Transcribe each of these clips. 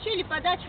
решили подать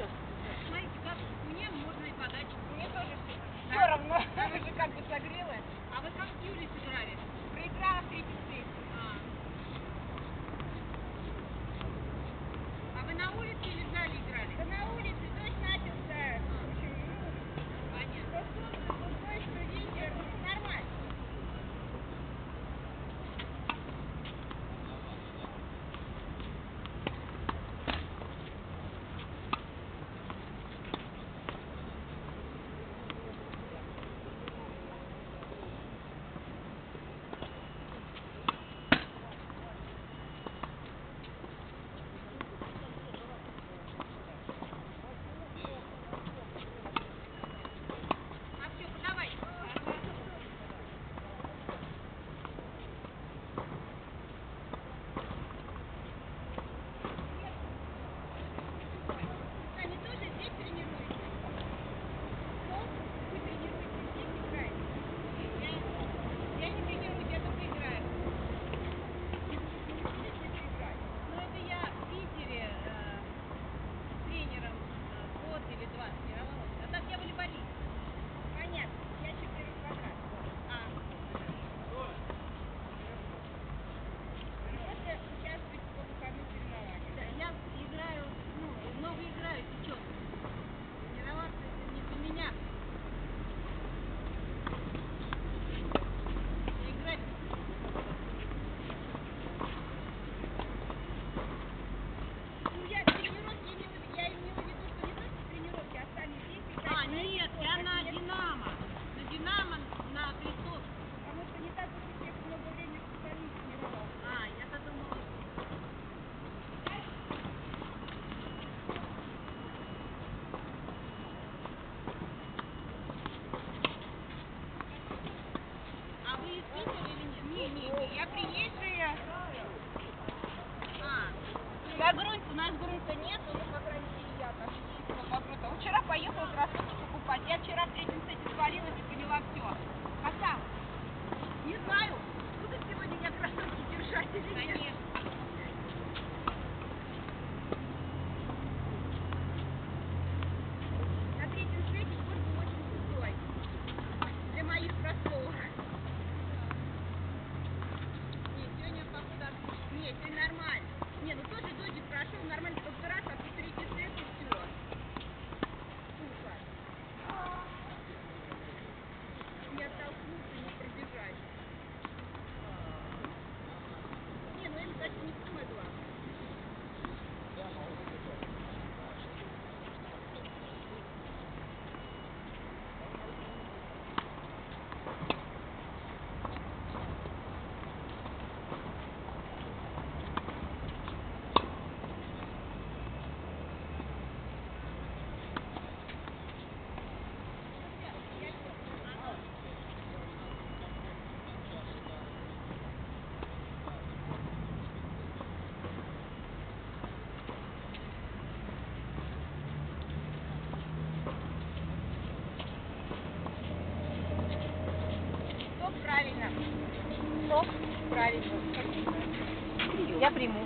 я приму.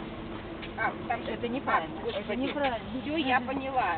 А, там же... Это неправильно. А, это неправильно. Все, я поняла.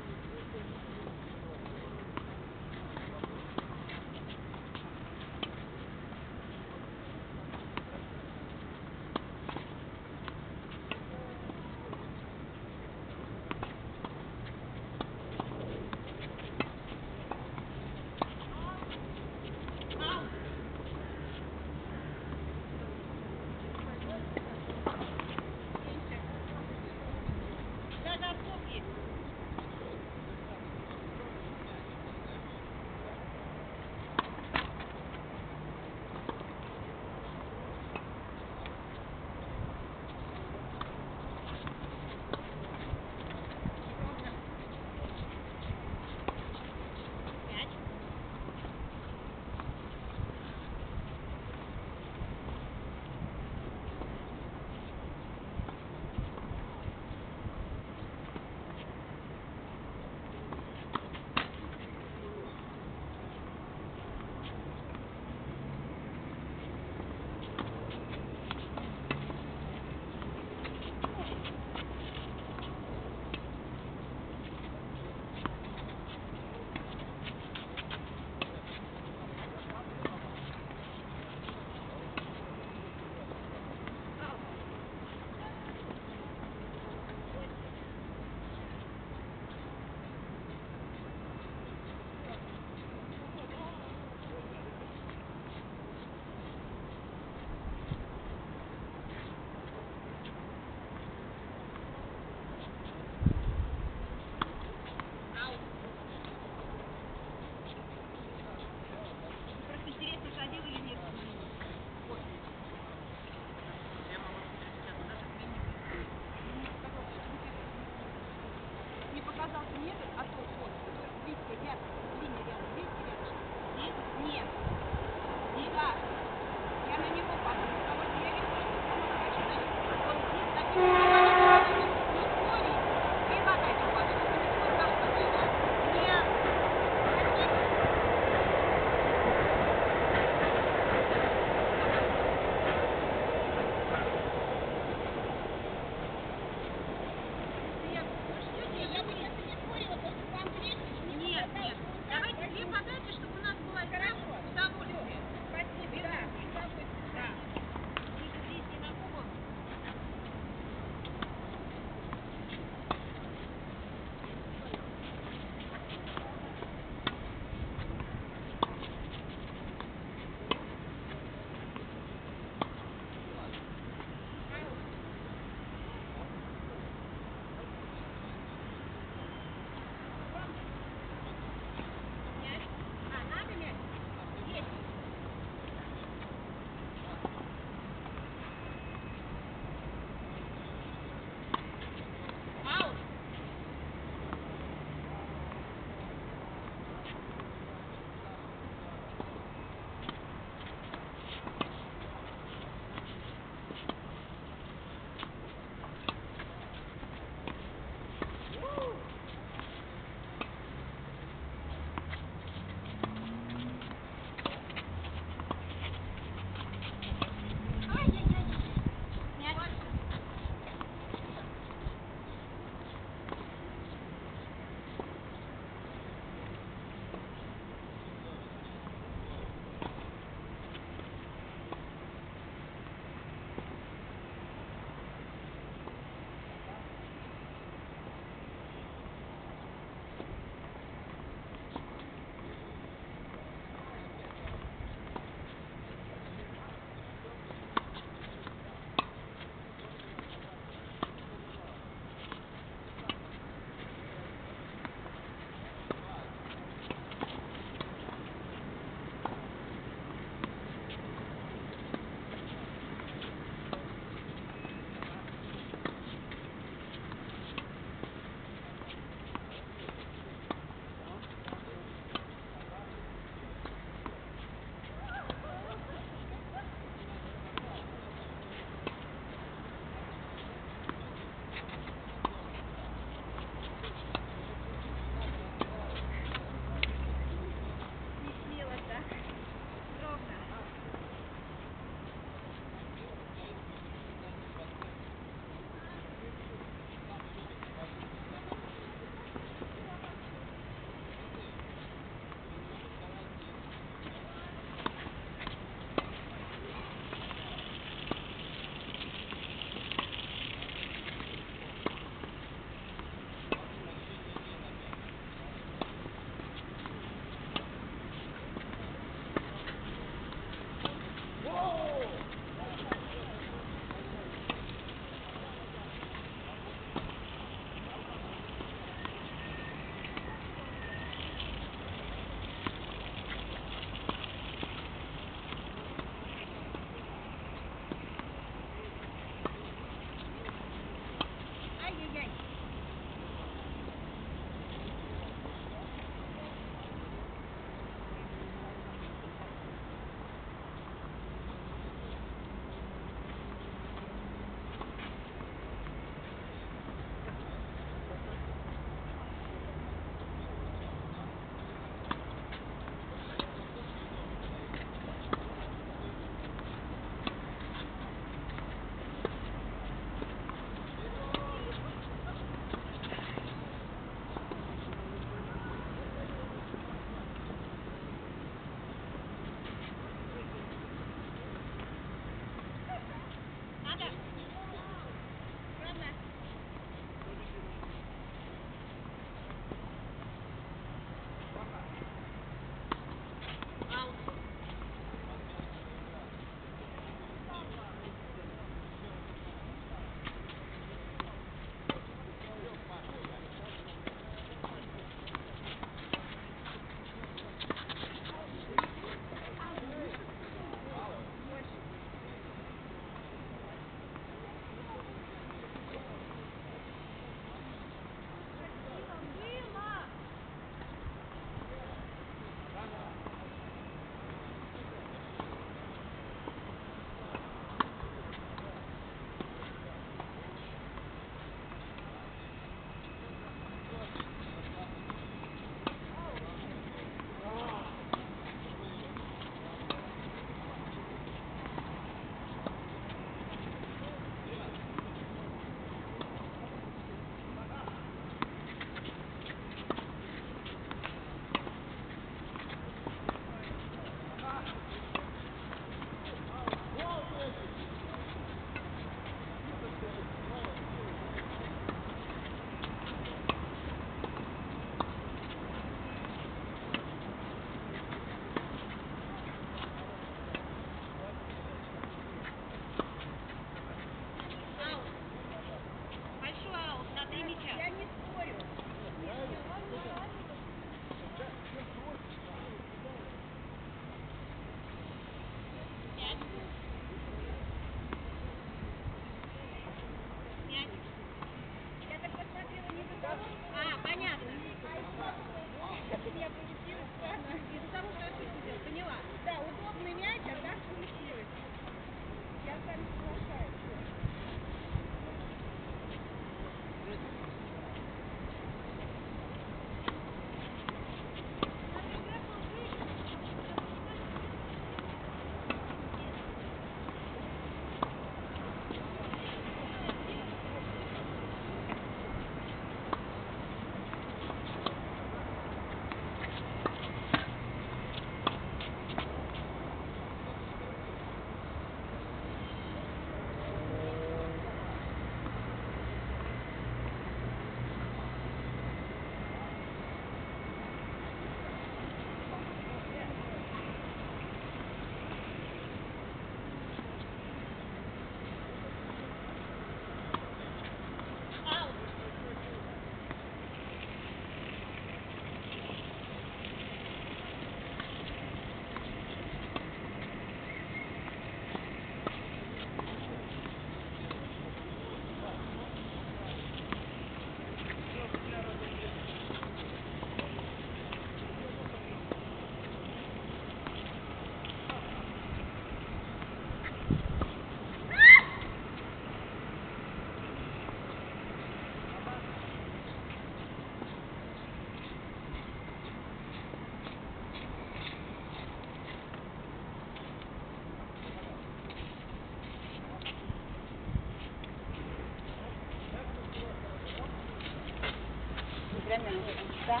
Да?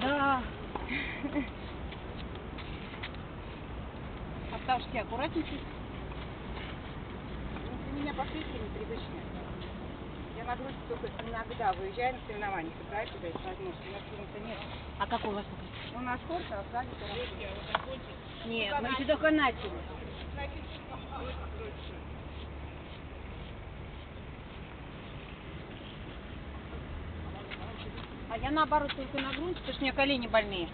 Да. Оставшите аккуратненько. Для меня покрытие непривычное. Я на грудь только иногда выезжаю на соревнования, когда это дает возможность. У нас фронта нет. А какой у вас покрытие? Ну, на скорости, а сзади хорошо. Нет, мы еще только начали. Наоборот только на грудь, потому что у меня колени больные.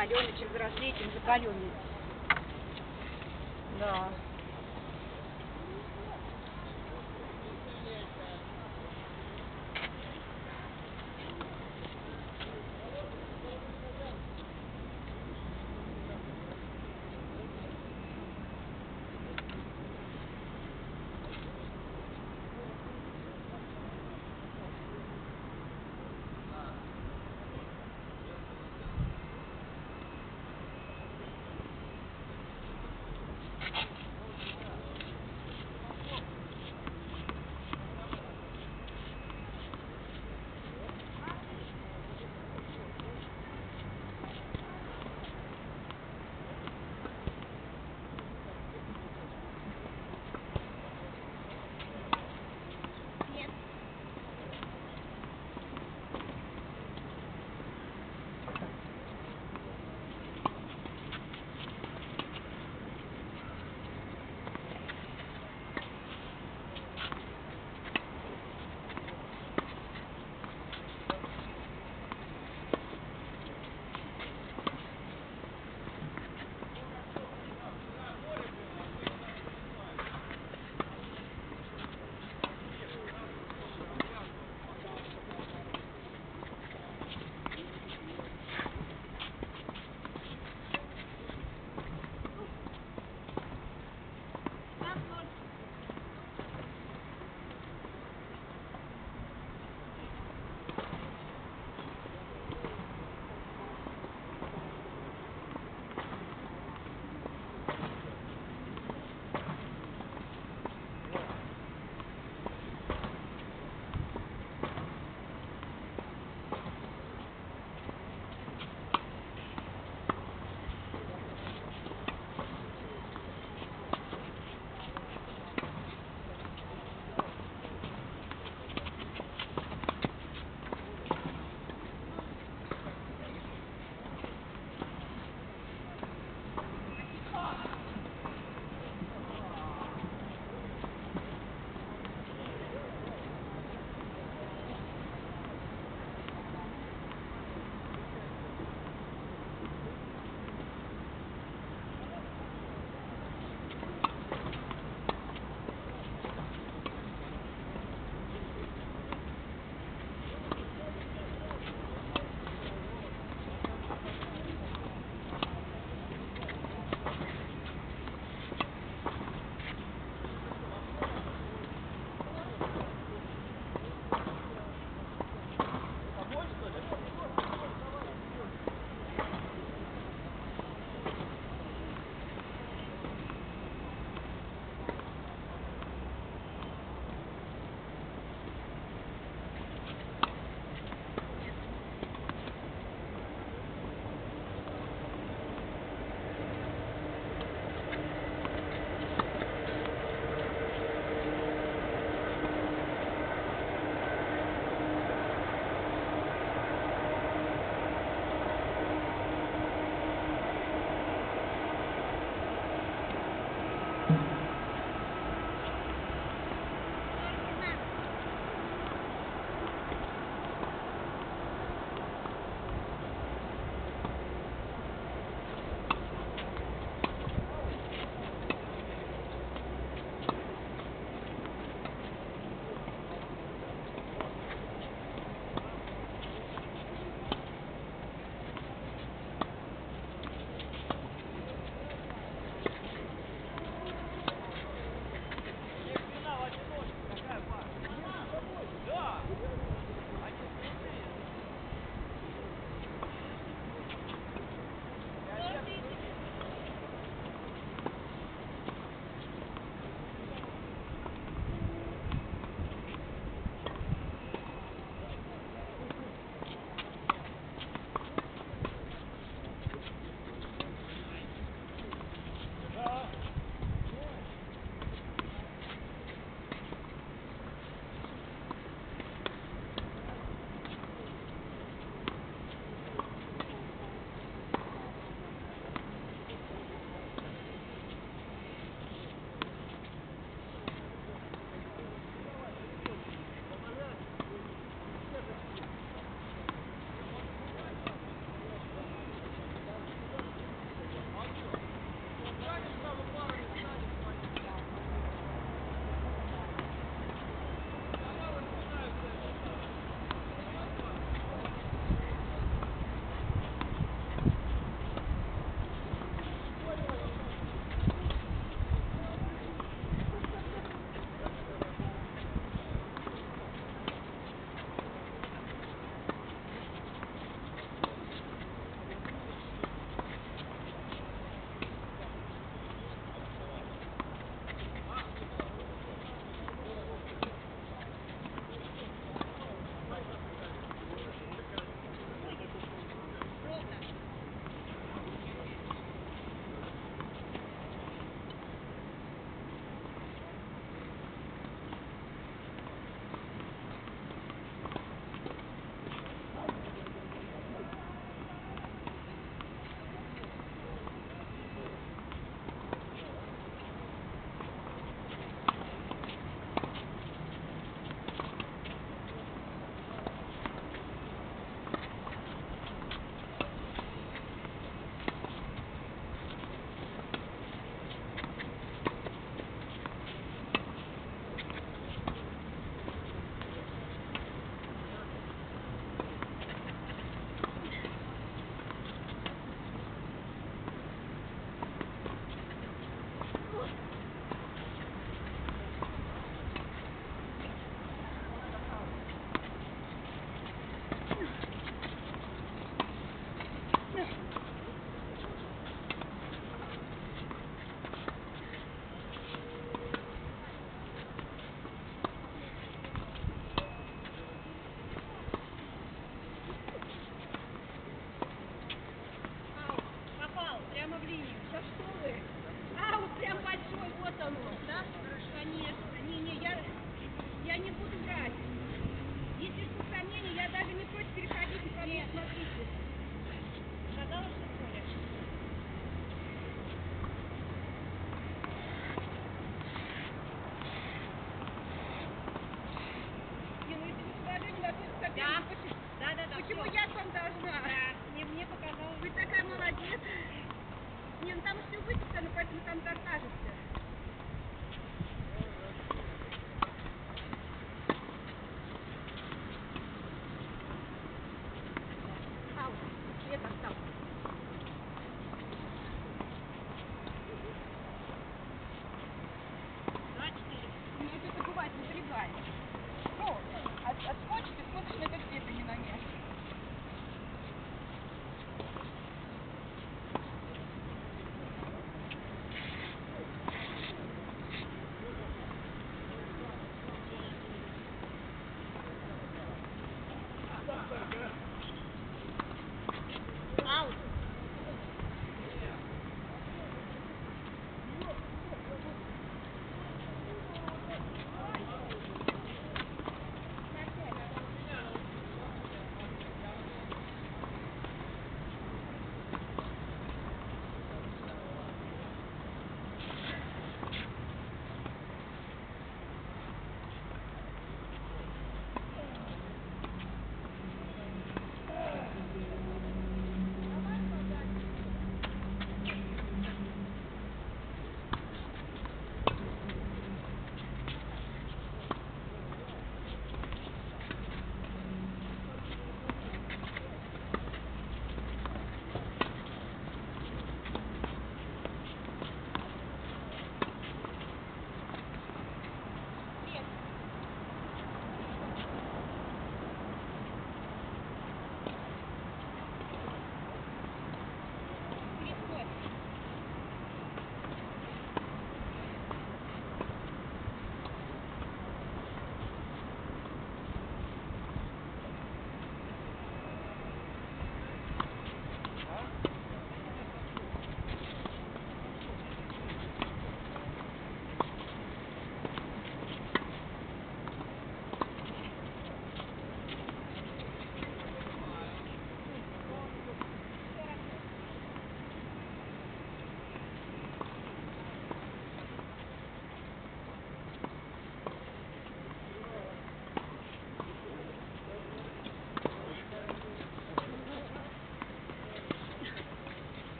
Закаленный, чем взрослее, тем закаленнее.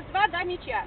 Нас два, да, мяча?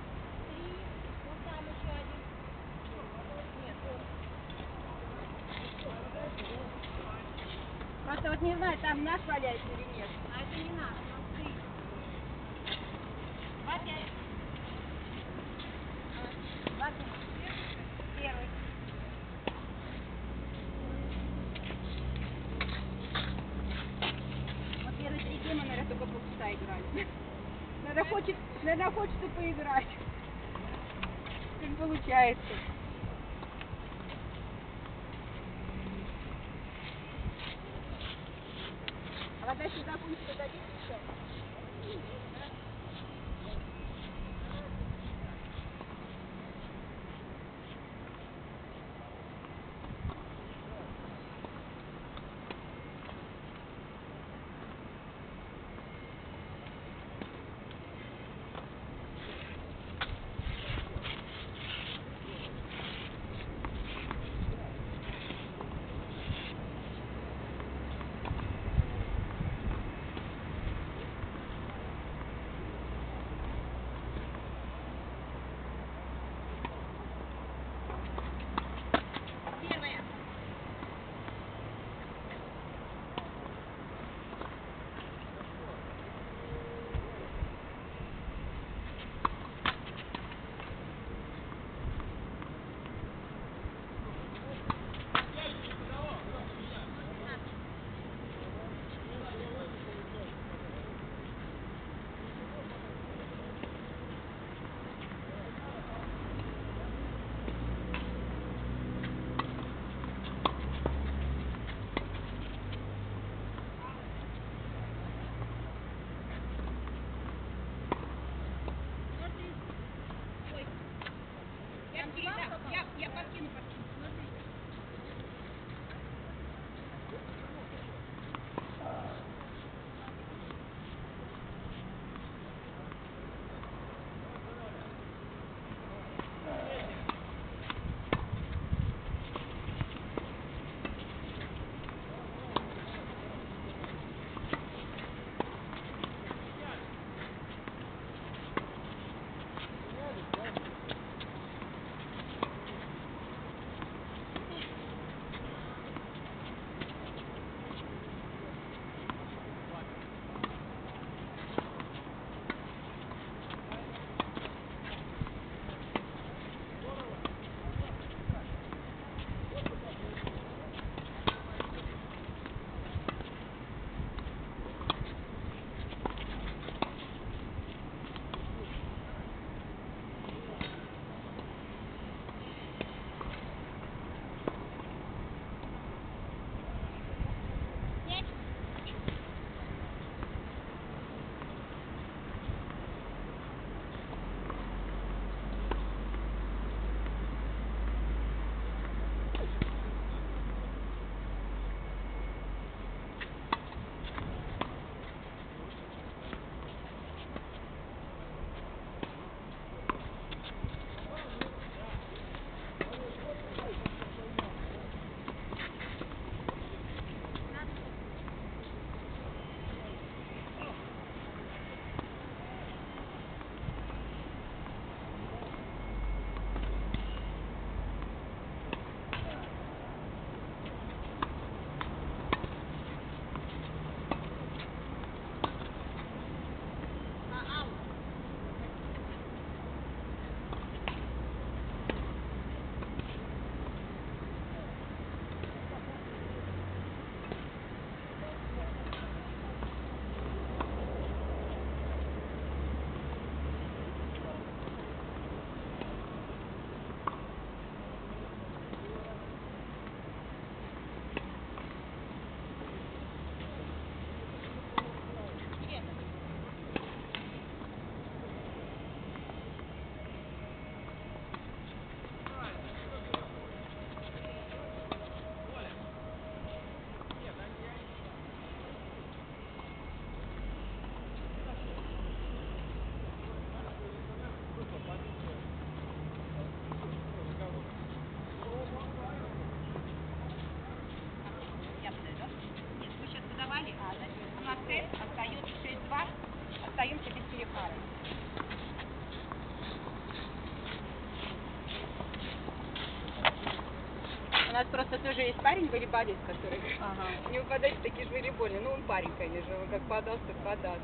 Нас просто тоже есть парень волейболист, который Ага. не выпадает в такие же волейбольные. Ну, он парень, конечно, он как подаст, так подаст.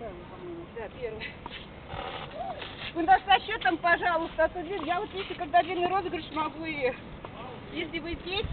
Хорошая волейбольная. Да, первый. Вы нас со счетом, пожалуйста, а то я вот видите, когда длинный розыгрыш могу и... Если вы здесь,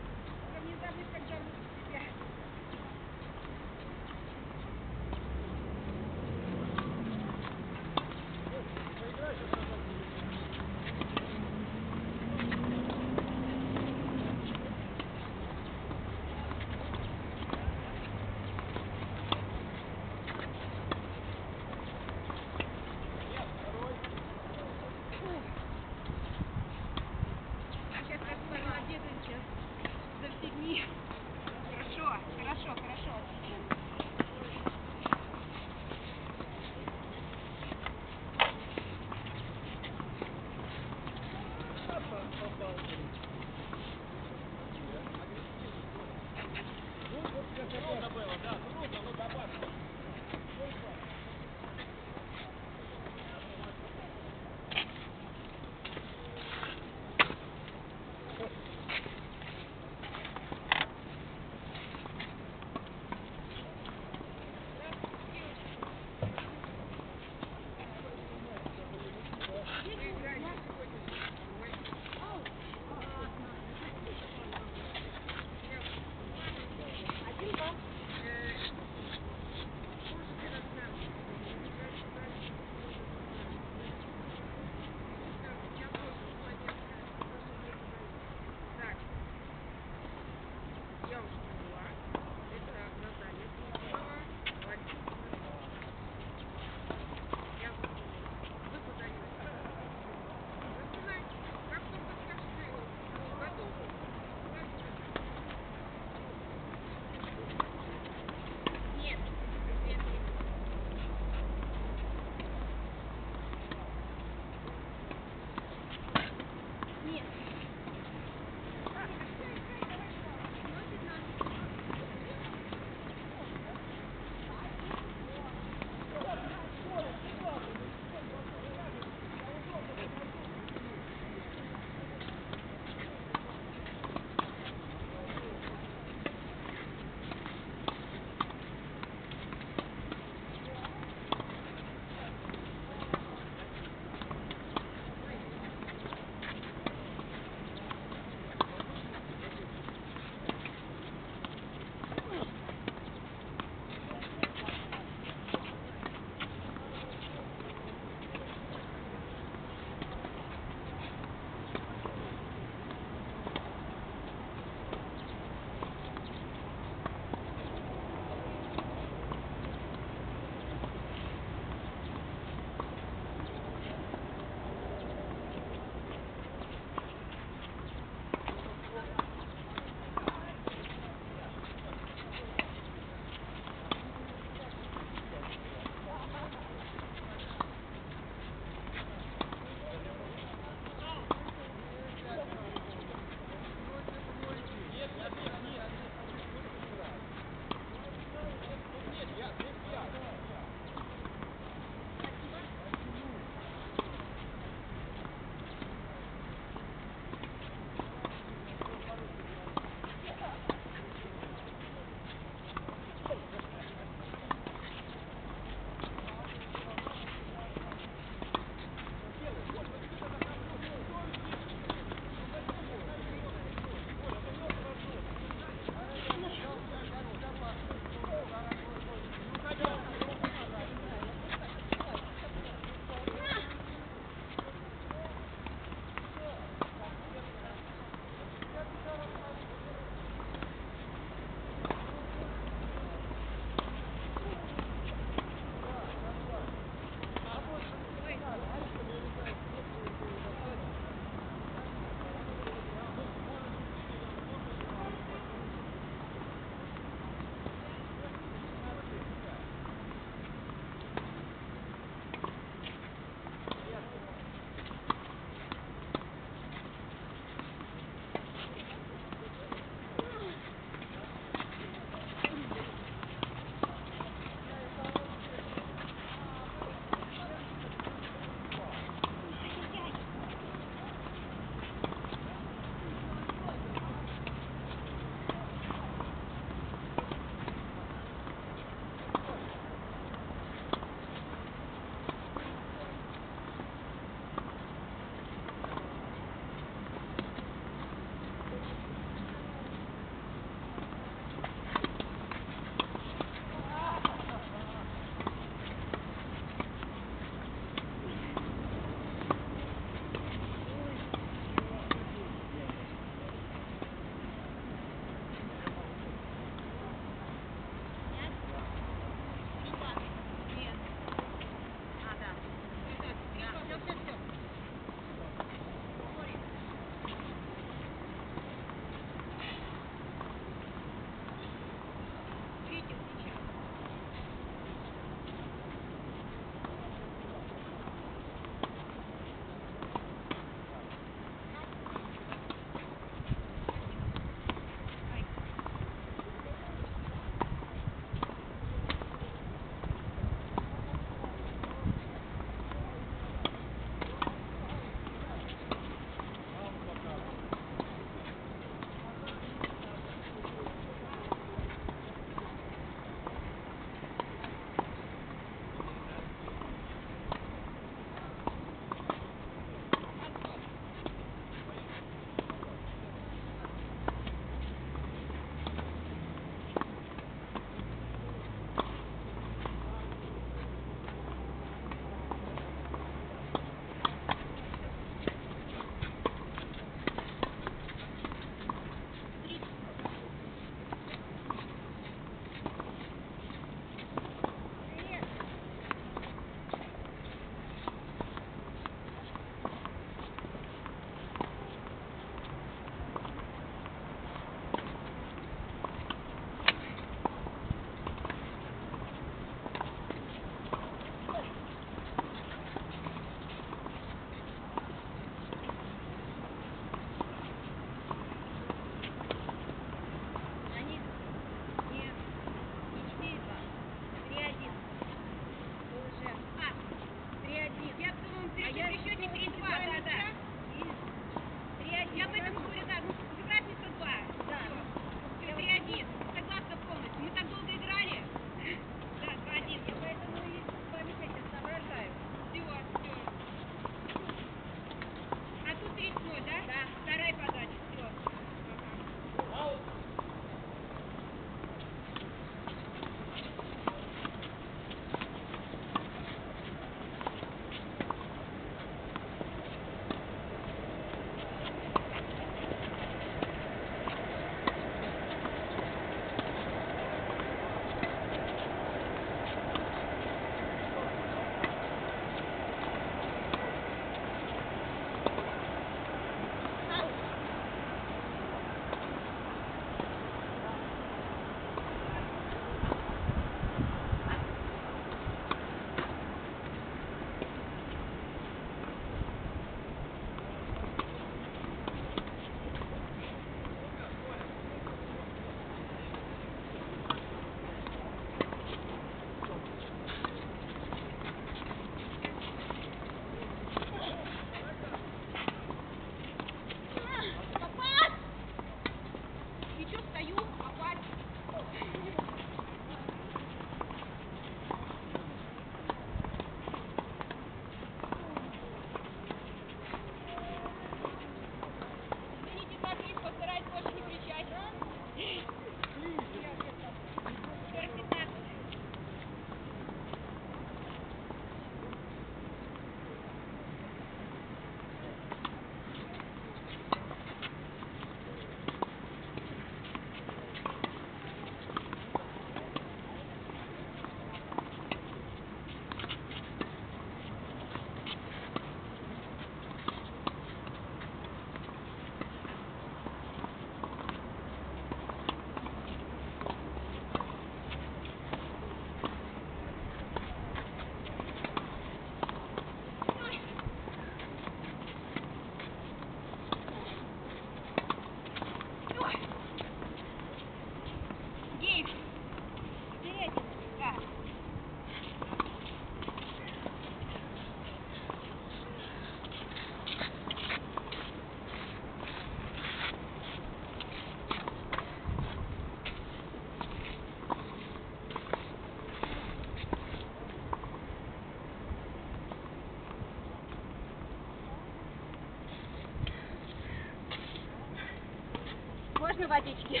Можно водички?